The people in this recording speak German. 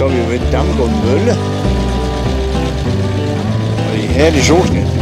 så wie mit Dampf und Müll. Die herrlich her er.